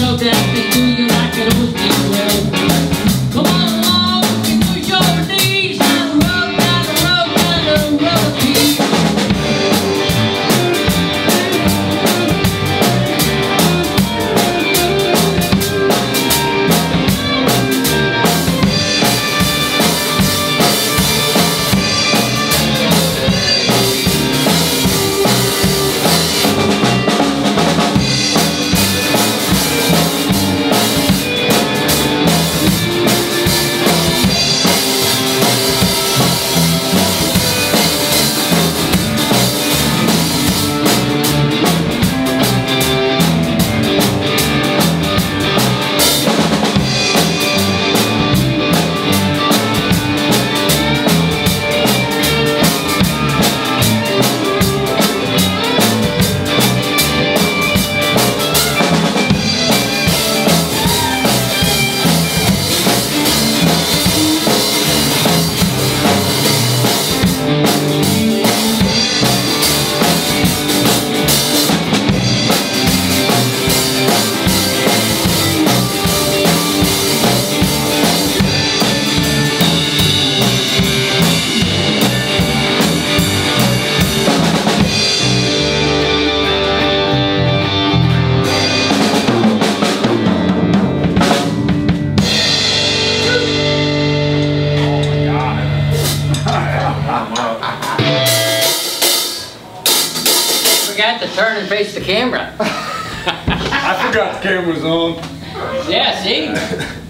forgot to turn and face the camera. I forgot the camera's on. Yeah, see?